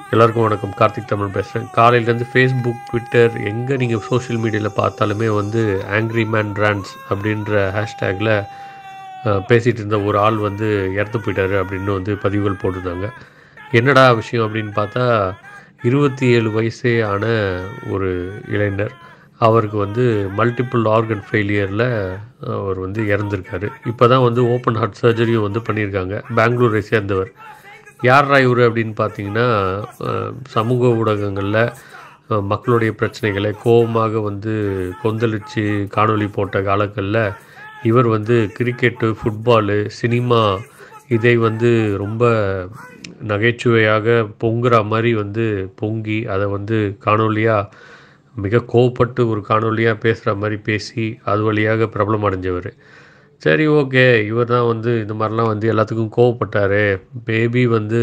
எல்லாருக்கும் வணக்கம். கார்த்திக் தமிழ் பேசுகிறேன் காலையிலேருந்து ஃபேஸ்புக் ட்விட்டர் எங்கே நீங்கள் சோஷியல் மீடியாவில் பார்த்தாலுமே வந்து ஆங்க்ரி மேன் ரான்ஸ் அப்படின்ற ஹேஷ்டேக்கில் பேசிகிட்டு இருந்த ஒரு ஆள் வந்து இறந்து போயிட்டாரு அப்படின்னு வந்து பதிவுகள் போட்டிருந்தாங்க. என்னடா விஷயம் அப்படின்னு பார்த்தா இருபத்தி ஏழு வயசே ஆன ஒரு இளைஞர். அவருக்கு வந்து மல்டிபிள் ஆர்கன் ஃபெயிலியரில் அவர் வந்து இறந்துருக்காரு. இப்போ தான் வந்து ஓப்பன் ஹார்ட் சர்ஜரியும் வந்து பண்ணியிருக்காங்க. பெங்களூரை சேர்ந்தவர். யார்ரா இவர் அப்படின்னு பார்த்தீங்கன்னா சமூக ஊடகங்களில் மக்களுடைய பிரச்சனைகளை கோபமாக வந்து கொந்தளித்து காணொளி போட்ட காலங்களில் இவர் வந்து கிரிக்கெட்டு ஃபுட்பாலு சினிமா இதை வந்து ரொம்ப நகைச்சுவையாக பொங்குற மாதிரி வந்து பொங்கி அதை வந்து காணொலியாக மிக கோவப்பட்டு ஒரு காணொலியாக பேசுகிற மாதிரி பேசி அது வழியாக பிரபலம் அடைஞ்சவர் சரி ஓகே இவர் தான் வந்து இந்த மாதிரிலாம் வந்து எல்லாத்துக்கும் கோவப்பட்டார் பேபி வந்து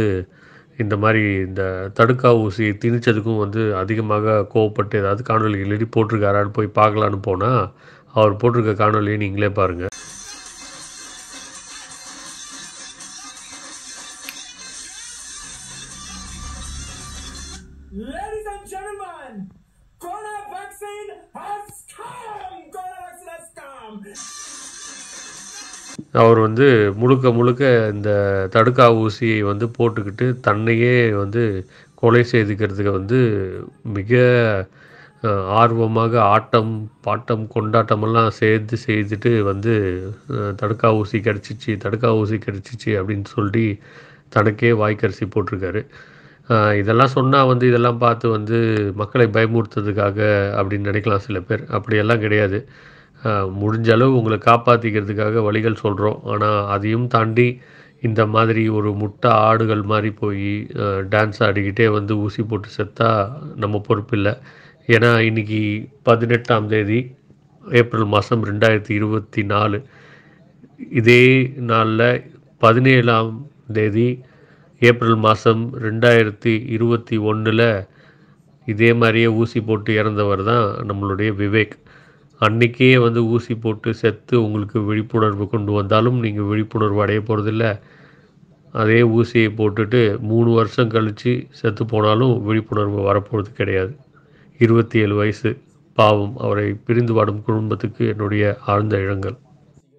இந்த மாதிரி இந்த தடுக்கா ஊசி திணிச்சதுக்கும் வந்து அதிகமாக கோவப்பட்டு ஏதாவது காணொலி எழுதி போட்டிருக்காரான்னு போய் பார்க்கலான்னு போனால் அவர் போட்டிருக்க காணொலியை நீங்களே பாருங்கள் Ladies and gentlemen, Corona vaccine has come! Corona vaccine has come! அவர் வந்து முழுக்க முழுக்க இந்த தடுக்கா ஊசியை வந்து போட்டுக்கிட்டு தன்னையே வந்து கொலை செய்துக்கிறதுக்கு வந்து மிக ஆர்வமாக ஆட்டம் பாட்டம் கொண்டாட்டமெல்லாம் சேர்த்து செய்துட்டு வந்து தடுக்கா ஊசி கிடச்சிச்சு தடுக்கா ஊசி கிடச்சிச்சு அப்படின்னு சொல்லி தனக்கே வாய்க்கரிசி போட்டிருக்காரு. இதெல்லாம் சொன்னால் வந்து இதெல்லாம் பார்த்து வந்து மக்களை பயமுறுத்துறதுக்காக அப்படின்னு நினைக்கலாம் சில பேர். அப்படியெல்லாம் கிடையாது. முடிஞ்ச அளவு உங்களை காப்பாற்றிக்கிறதுக்காக வழிகள் சொல்கிறோம் ஆனால் அதையும் தாண்டி இந்த மாதிரி ஒரு முட்டை ஆடுகள் மாதிரி போய் டான்ஸ் ஆடிக்கிட்டே வந்து ஊசி போட்டு செத்தா நம்ம பொறுப்பு இல்லை. ஏன்னா இன்னைக்கு பதினெட்டாம் தேதி ஏப்ரல் மாதம் ரெண்டாயிரத்தி இருபத்தி நாலு. இதே நாளில் பதினேழாம் தேதி ஏப்ரல் மாதம் ரெண்டாயிரத்தி இருபத்தி ஒன்றில் இதே மாதிரியே ஊசி போட்டு இறந்தவர் தான் நம்மளுடைய விவேக். அன்னைக்கே வந்து ஊசி போட்டு செத்து உங்களுக்கு விழிப்புணர்வு கொண்டு வந்தாலும் நீங்கள் விழிப்புணர்வு அடைய போகிறதில்ல அதே ஊசியை போட்டுட்டு மூணு வருஷம் கழித்து செத்து போனாலும் விழிப்புணர்வு வரப்போகிறது கிடையாது. இருபத்தி ஏழு வயசு பாவம் அவரை பிரிந்து வாடும் குடும்பத்துக்கு என்னுடைய ஆழ்ந்த இழங்கள்